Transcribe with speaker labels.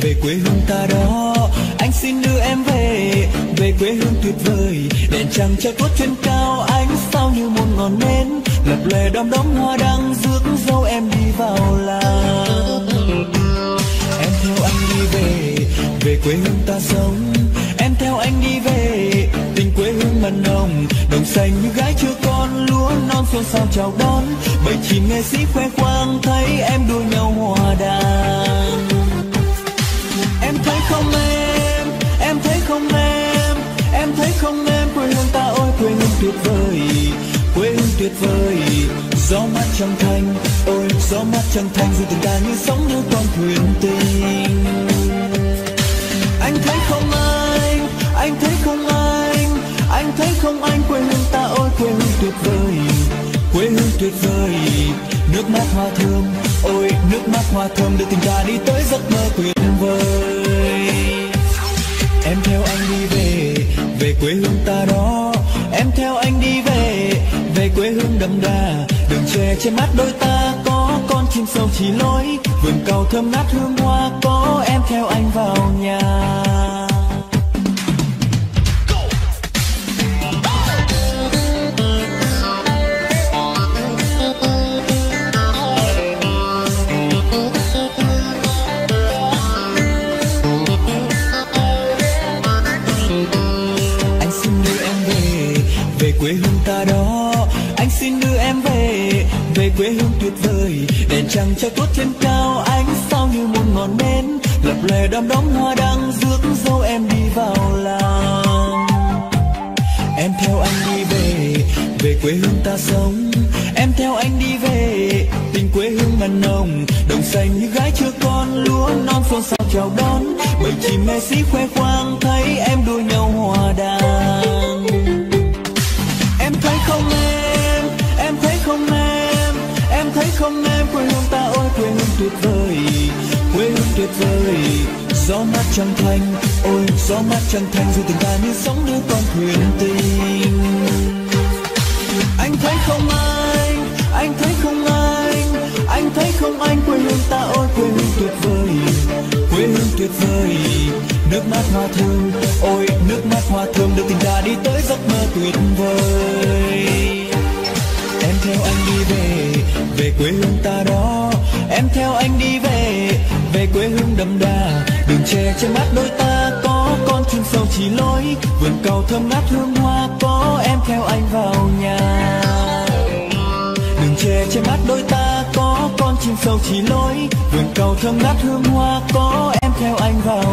Speaker 1: về quê hương ta đó, anh xin đưa em về. Về quê hương tuyệt vời, đèn trăng treo tuốt trên cao, ánh sao như một ngọn nến. Lập lòe đom đóm hoa đăng, rước dâu em đi vào làng. Em theo anh đi về về quê hương ta sống. Em theo anh đi về, tình quê hương mặn nồng. Đồng xanh như gái chưa con, lúa non xôn xao chào đón. Bầy chim nghệ sĩ khoe khoang, thấy em đua nhau hòa đàn thấy không em em thấy không em em thấy không em. Quê hương ta ôi, quê hương tuyệt vời, quê hương tuyệt vời. Gió mát trong thanh, ôi, gió mát trong thanh. Dù tình ta như sóng như con thuyền tình. Anh thấy không anh anh thấy không anh anh thấy không anh. Quê hương ta ôi, quê hương tuyệt vời, quê hương tuyệt vời. Nước mắt hoa thơm, ôi, nước mắt hoa thơm. Đưa tình ta đi tới giấc mơ tuyệt vời. Quê hương ta đó. Em theo anh đi về về quê hương đậm đà. Đường tre trên mắt đôi ta có, con chim sâu chỉ lối. Vườn cầu thơm ngát hương hoa có, em theo anh vào nhà. Quê hương ta đó. Anh xin đưa em về về quê hương tuyệt vời. Đèn trăng treo tuốt trên cao, ánh sao như một ngọn nến. Lập lòe đom đóm hoa đăng, rước dâu em đi vào làng em theo anh đi về về quê hương ta sống. Em theo anh đi về, tình quê hương ngàn nồng. Đồng xanh như gái chưa con, lúa non xôn xao chào đón. Bầy chim nghệ sĩ khoe khoang thay tuyệt vời quê hương tuyệt vời. Gió mát trăng thanh, ôi, gió mát trăng thanh, dù tình ta như sóng đưa con thuyền tình. Anh thấy không anh anh thấy không anh anh thấy không anh quê hương ta, ôi, quê hương tuyệt vời, quê hương tuyệt vời. Nước mắt hoa thơm, ôi, nước mắt hoa thơm, đưa tình ta đi tới giấc mơ tuyệt vời. Quê hương ta đó. Em theo anh đi về về quê hương đậm đà. Đường tre che mắt đôi ta có, con chim sâu chỉ lối. Vườn cầu thơm ngát hương hoa có, em theo anh vào nhà. Đường tre che mắt đôi ta có, con chim sâu chỉ lối. Vườn cầu thơm ngát hương hoa có, em theo anh vào